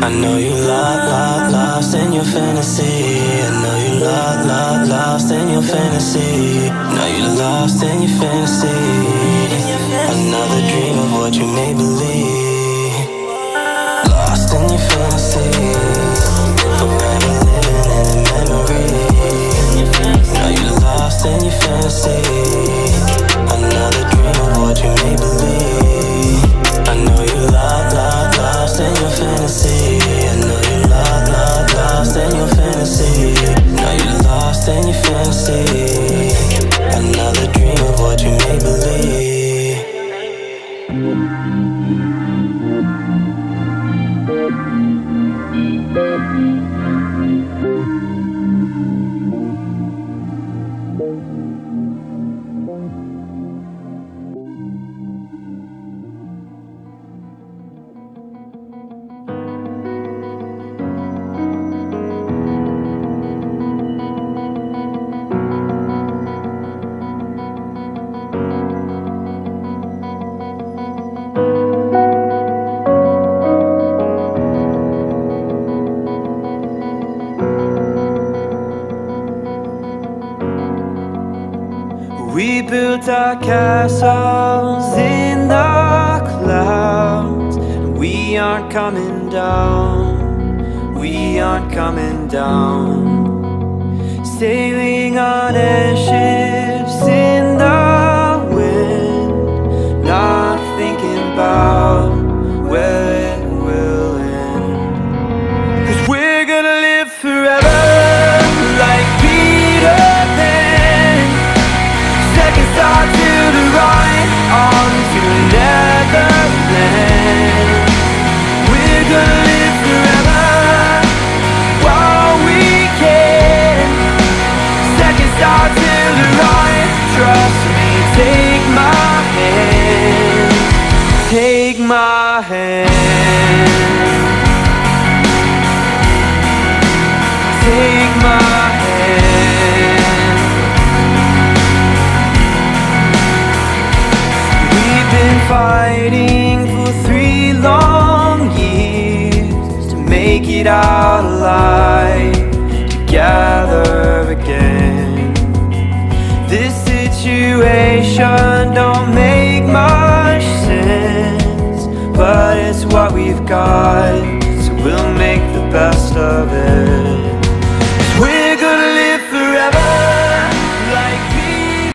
I know you lost, lost, lost in your fantasy. I know you lost, lost, lost in your fantasy. Now you lost in your fantasy. In We built our castles in the clouds, and we aren't coming down. We aren't coming down. Sailing on airships fighting for three long years to make it out alive together again. This situation don't make much sense, but it's what we've got, so we'll make the best of it.